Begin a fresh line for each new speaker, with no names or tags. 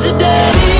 today.